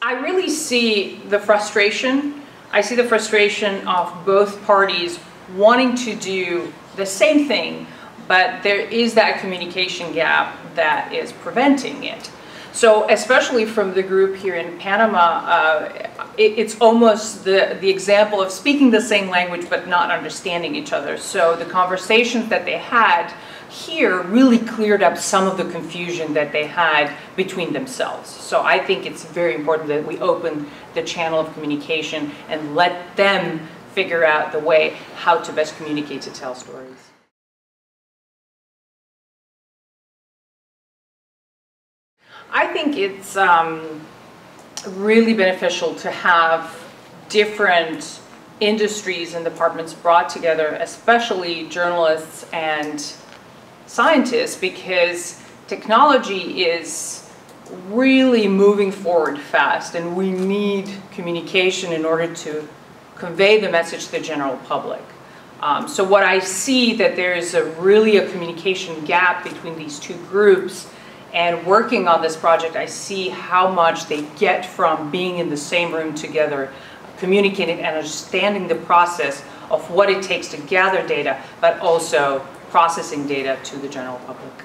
I really see the frustration. I see the frustration of both parties wanting to do the same thing, but there is that communication gap that is preventing it. So especially from the group here in Panama, uh, it, it's almost the, the example of speaking the same language but not understanding each other. So the conversations that they had here really cleared up some of the confusion that they had between themselves. So I think it's very important that we open the channel of communication and let them figure out the way how to best communicate to tell stories. I think it's um, really beneficial to have different industries and departments brought together, especially journalists and scientists because technology is really moving forward fast and we need communication in order to convey the message to the general public. Um, so what I see that there is a really a communication gap between these two groups and working on this project I see how much they get from being in the same room together communicating and understanding the process of what it takes to gather data but also processing data to the general public.